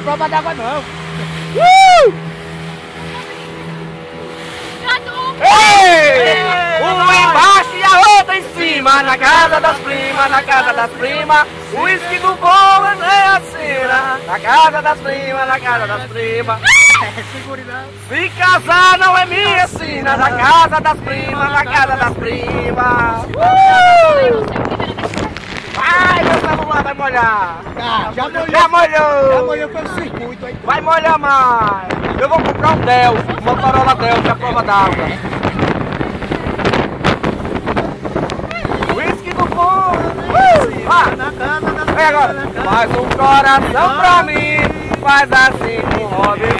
é prova d'água não. Uh! Ei! Uma embaixo e a outra em cima, na casa das primas, na casa das primas. O uísque do bom é assim, na casa das primas, na casa das primas. Se casar não é minha sina, na casa das primas, na casa das primas. Uh! Vai, meu celular vai molhar. Ah, já molhou. Já molhou. Já molhou pelo circuito aí. Vai molhar mais. Eu vou comprar um Delphi, um Motorola Delphi, a prova d'água. Whisky do povo. Uh! Ah, vem agora. Faz um coração pra mim. Faz assim com Robinson.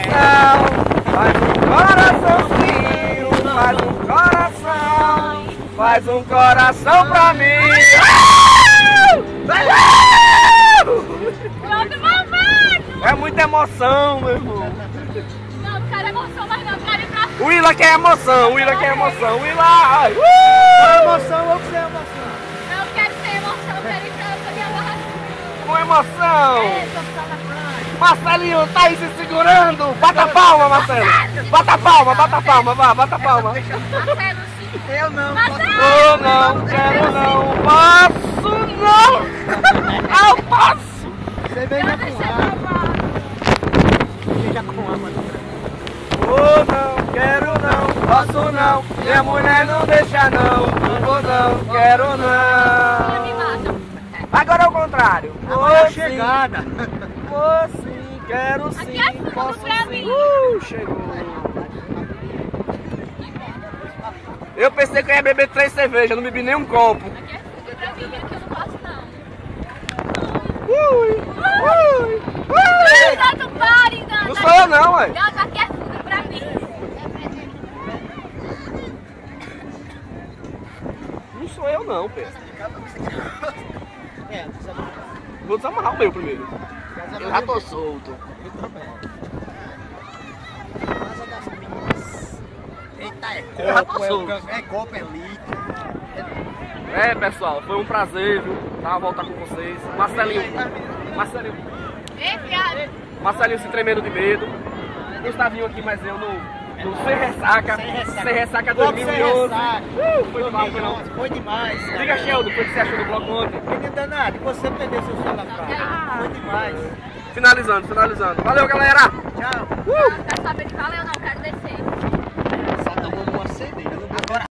Faz um coraçãozinho. Faz um coração. Faz um coração pra mim. É muita emoção, meu irmão. Não, não quero emoção mais não, quero ir pra O Willa quer emoção, o Willa quer emoção. O Willa. ai, Com uh! emoção ou sem emoção? Não quero ter emoção, eu quero ir pra, minha barraquinha. Com emoção. É. Marcelinho, tá aí se segurando. Bata a palma, Marcelo. Bata a palma, bata palma, vá, bata palma. Marcelo. Eu não. Marcelo! Oh, não, quero não. Posso não. Eu posso. Você vem Eu deixei com água. Oh, não, quero não. Posso não. Minha mulher não deixa não. Oh, não, quero não. Agora é o contrário. Agora é Oh, a chegada. Oh, sim, quero sim. Aqui é fundo Posso pra sim. mim. Uh, chegou. Eu pensei que eu ia beber três cervejas, não bebi nem um copo. Aqui é fundo pra mim, aqui eu não posso não. Ui, ui, ui. Gato, pare, gato. Não sou eu não, ué. Gato, aqui é fundo pra mim. Não sou eu não, Pedro. É? Vou desamarrar o meu primeiro. Eu já tô solto. Casa das minhas. Eita, é copo, é, é copo, é litro. É, pessoal, foi um prazer, viu? Tá, voltar com vocês. Marcelinho, Marcelinho, Ei, viado. Marcelinho se tremendo de medo. Gustavinho aqui, mas eu no, no Sem Ressaca. Sem Ressaca. Sem Ressaca Bloco Sem 2011. Ressaca. Uh, foi mal, foi não. Foi demais. Diga, cara. Sheldon, o que você achou do bloco ontem? Menino danado, você perdeu seu celular. Foi demais. Finalizando, finalizando. Valeu, galera! Tchau. Quero saber de valeu não, quero descer.